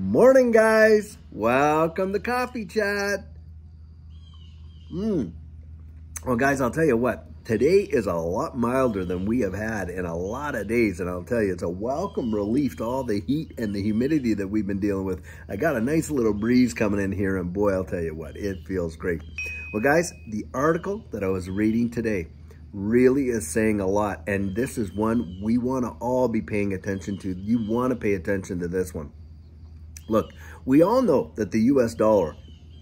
Morning, guys. Welcome to Coffee Chat. Mmm. Well, guys, I'll tell you what. Today is a lot milder than we have had in a lot of days, and I'll tell you, it's a welcome relief to all the heat and the humidity that we've been dealing with. I got a nice little breeze coming in here, and boy, I'll tell you what, it feels great. Well, guys, the article that I was reading today really is saying a lot, and this is one we want to all be paying attention to. You want to pay attention to this one. Look, we all know that the US dollar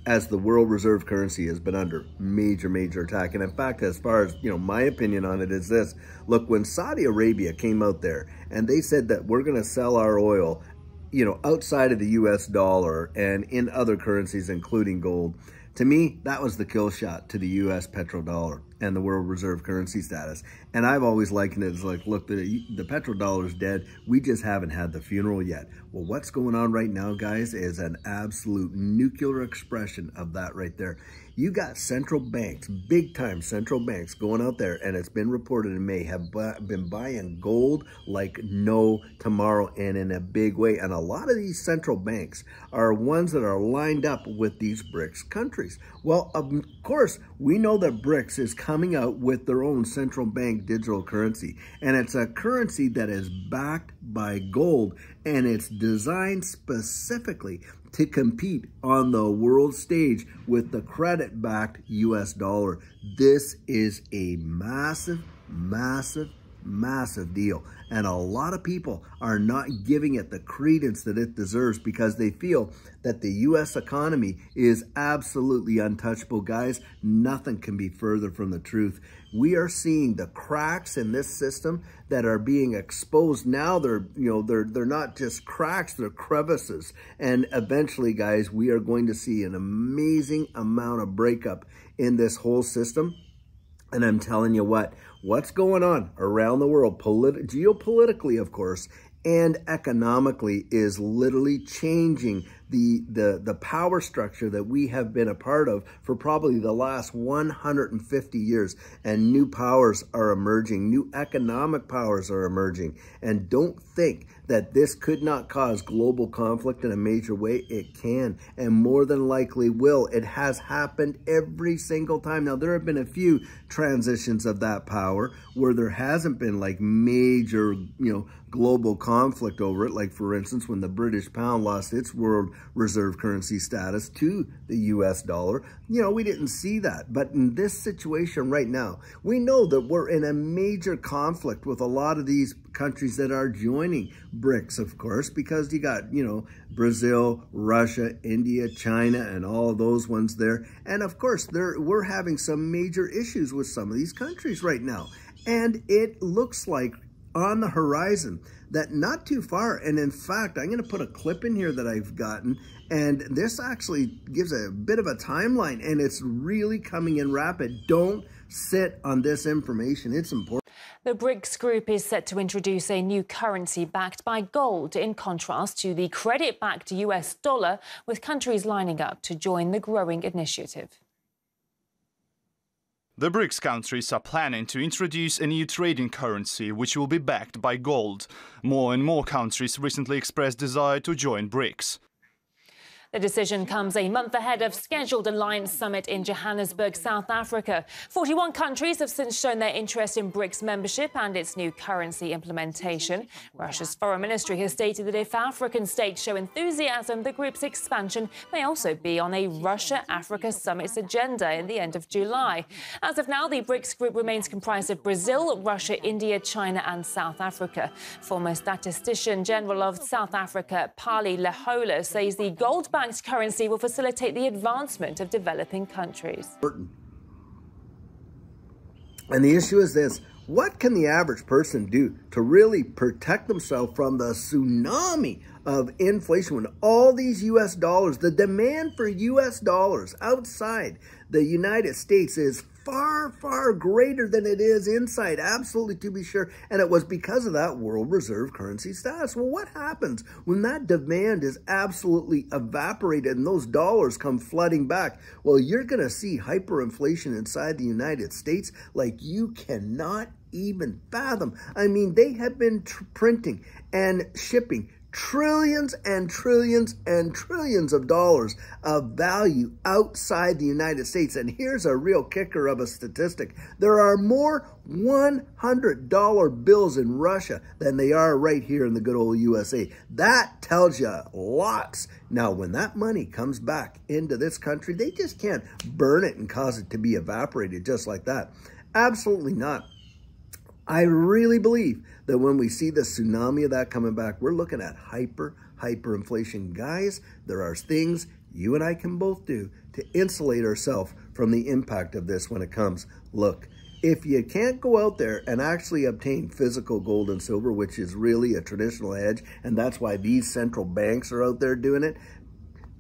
as the world reserve currency has been under major, major attack. And in fact, as far as, you know, my opinion on it is this. Look, when Saudi Arabia came out there and they said that we're going to sell our oil, you know, outside of the US dollar and in other currencies, including gold, to me, that was the kill shot to the US petrodollar and the world reserve currency status. And I've always likened it as like, look, the, the petrodollar is dead. We just haven't had the funeral yet. Well, what's going on right now, guys, is an absolute nuclear expression of that right there. You got central banks, big time central banks going out there, and it's been reported in May, have been buying gold like no tomorrow and in a big way. And a lot of these central banks are ones that are lined up with these BRICS countries. Well, of course, we know that BRICS is coming out with their own central bank digital currency, and it's a currency that is backed by gold, and it's designed specifically to compete on the world stage with the credit-backed US dollar. This is a massive, massive, massive deal. And a lot of people are not giving it the credence that it deserves because they feel that the U.S. economy is absolutely untouchable. Guys, nothing can be further from the truth. We are seeing the cracks in this system that are being exposed. Now they're, you know, they're, they're not just cracks, they're crevices. And eventually, guys, we are going to see an amazing amount of breakup in this whole system. And I'm telling you what, what's going on around the world, polit geopolitically, of course, and economically is literally changing the, the, the power structure that we have been a part of for probably the last 150 years. And new powers are emerging. New economic powers are emerging. And don't think that this could not cause global conflict in a major way. It can and more than likely will. It has happened every single time. Now, there have been a few transitions of that power where there hasn't been like major, you know, global conflict over it. Like, for instance, when the British pound lost its world reserve currency status to the US dollar, you know, we didn't see that. But in this situation right now, we know that we're in a major conflict with a lot of these countries that are joining BRICS, of course, because you got, you know, Brazil, Russia, India, China, and all those ones there. And of course, there we're having some major issues with some of these countries right now. And it looks like on the horizon that not too far, and in fact, I'm going to put a clip in here that I've gotten, and this actually gives a bit of a timeline, and it's really coming in rapid. Don't sit on this information. It's important. The BRICS group is set to introduce a new currency backed by gold, in contrast to the credit backed US dollar, with countries lining up to join the growing initiative. The BRICS countries are planning to introduce a new trading currency which will be backed by gold. More and more countries recently expressed desire to join BRICS. The decision comes a month ahead of scheduled Alliance Summit in Johannesburg, South Africa. 41 countries have since shown their interest in BRICS membership and its new currency implementation. Russia's foreign ministry has stated that if African states show enthusiasm, the group's expansion may also be on a Russia-Africa summit's agenda in the end of July. As of now, the BRICS group remains comprised of Brazil, Russia, India, China and South Africa. Former statistician general of South Africa, Pali Lehohla, says the gold currency will facilitate the advancement of developing countries. And the issue is this what can the average person do to really protect themselves from the tsunami of inflation when all these US dollars, the demand for US dollars outside the United States is far, far greater than it is inside, absolutely to be sure. And it was because of that world reserve currency status. Well, what happens when that demand is absolutely evaporated and those dollars come flooding back? Well, you're going to see hyperinflation inside the United States like you cannot even fathom. I mean, they have been printing and shipping trillions and trillions and trillions of dollars of value outside the United States. And here's a real kicker of a statistic. There are more $100 bills in Russia than they are right here in the good old USA. That tells you lots. Now, when that money comes back into this country, they just can't burn it and cause it to be evaporated just like that. Absolutely not. I really believe that when we see the tsunami of that coming back, we're looking at hyper, hyperinflation. Guys, there are things you and I can both do to insulate ourselves from the impact of this when it comes. Look, if you can't go out there and actually obtain physical gold and silver, which is really a traditional hedge, and that's why these central banks are out there doing it,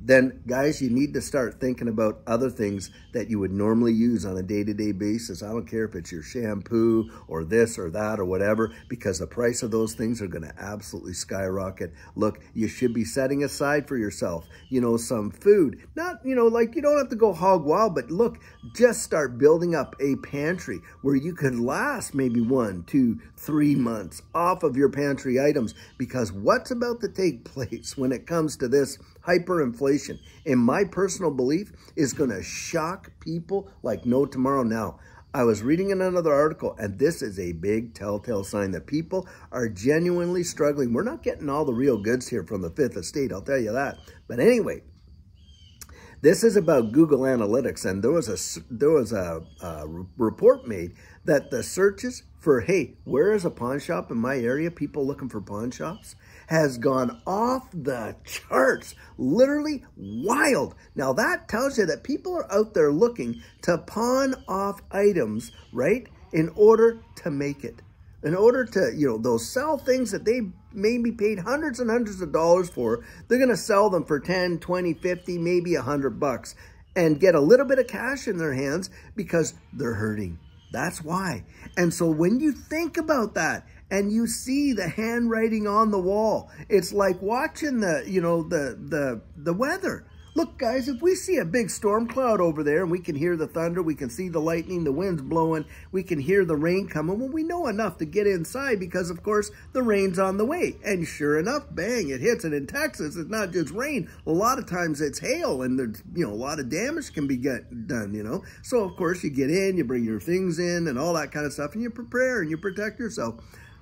then guys, you need to start thinking about other things that you would normally use on a day-to-day -day basis. I don't care if it's your shampoo or this or that or whatever, because the price of those things are going to absolutely skyrocket. Look, you should be setting aside for yourself, you know, some food. Not, you know, like you don't have to go hog wild, but look, just start building up a pantry where you could last maybe one, two, three months off of your pantry items because what's about to take place when it comes to this hyperinflation, in my personal belief, is going to shock people like no tomorrow. Now, I was reading in another article, and this is a big telltale sign that people are genuinely struggling. We're not getting all the real goods here from the Fifth Estate, I'll tell you that. But anyway, this is about Google Analytics, and there was a there was a, a, report made that the searches for hey, where is a pawn shop in my area? People looking for pawn shops has gone off the charts, literally wild. Now that tells you that people are out there looking to pawn off items, right, in order to make it in order to, you know, they'll sell things that they maybe paid hundreds and hundreds of dollars for. They're going to sell them for 10, 20, 50, maybe a 100 bucks and get a little bit of cash in their hands because they're hurting. That's why. And so when you think about that and you see the handwriting on the wall, it's like watching the, you know, the the the weather. Look, guys, if we see a big storm cloud over there and we can hear the thunder, we can see the lightning, the winds blowing, we can hear the rain coming, well, we know enough to get inside because, of course, the rain's on the way. And sure enough, bang, it hits. And in Texas, it's not just rain. A lot of times it's hail and there's, you know, a lot of damage can be get done, you know. So, of course, you get in, you bring your things in and all that kind of stuff, and you prepare and you protect yourself.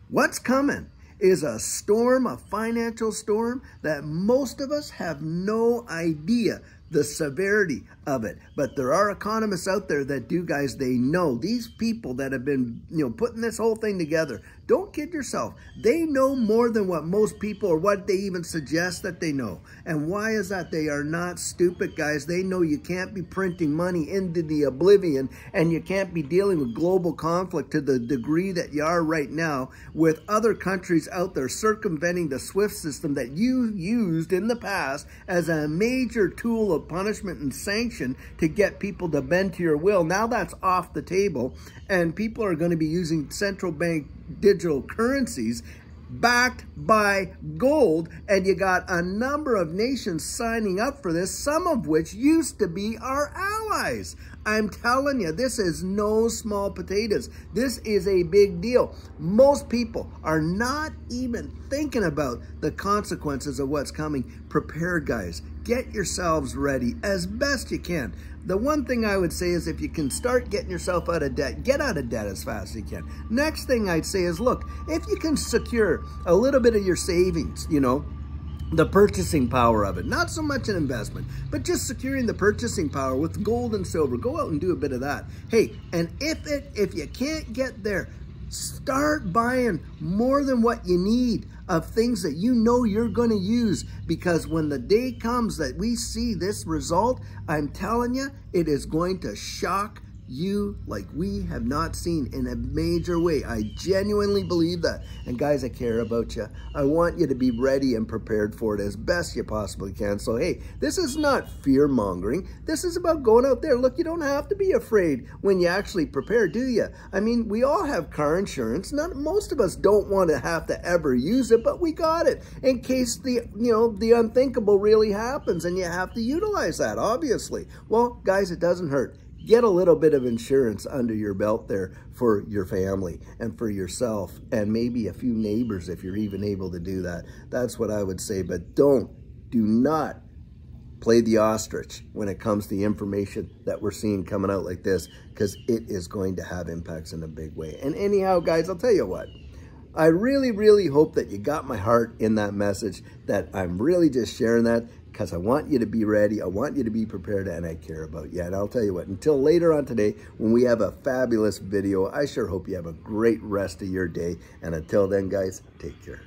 What's coming? is a storm, a financial storm that most of us have no idea the severity of it. But there are economists out there that do, guys, they know these people that have been, you know, putting this whole thing together. Don't kid yourself. They know more than what most people or what they even suggest that they know. And why is that? They are not stupid, guys. They know you can't be printing money into the oblivion and you can't be dealing with global conflict to the degree that you are right now with other countries out there circumventing the SWIFT system that you used in the past as a major tool of punishment and sanction to get people to bend to your will. Now that's off the table, and people are going to be using central bank digital currencies backed by gold, and you got a number of nations signing up for this, some of which used to be our allies. I'm telling you, this is no small potatoes. This is a big deal. Most people are not even thinking about the consequences of what's coming. Prepare, guys. Get yourselves ready as best you can. The one thing I would say is if you can start getting yourself out of debt, get out of debt as fast as you can. Next thing I'd say is, look, if you can secure a little bit of your savings, you know, the purchasing power of it. Not so much an investment, but just securing the purchasing power with gold and silver. Go out and do a bit of that. Hey, and if it if you can't get there, start buying more than what you need of things that you know you're going to use. Because when the day comes that we see this result, I'm telling you, it is going to shock you like we have not seen in a major way. I genuinely believe that. And guys, I care about you. I want you to be ready and prepared for it as best you possibly can. So, hey, this is not fear mongering. This is about going out there. Look, you don't have to be afraid when you actually prepare, do you? I mean, we all have car insurance. Not most of us don't want to have to ever use it, but we got it in case the, you know, the unthinkable really happens and you have to utilize that, obviously. Well, guys, it doesn't hurt get a little bit of insurance under your belt there for your family and for yourself and maybe a few neighbors if you're even able to do that. That's what I would say, but don't, do not play the ostrich when it comes to the information that we're seeing coming out like this because it is going to have impacts in a big way. And anyhow, guys, I'll tell you what, I really, really hope that you got my heart in that message, that I'm really just sharing that because I want you to be ready. I want you to be prepared and I care about you. And I'll tell you what, until later on today, when we have a fabulous video, I sure hope you have a great rest of your day. And until then, guys, take care.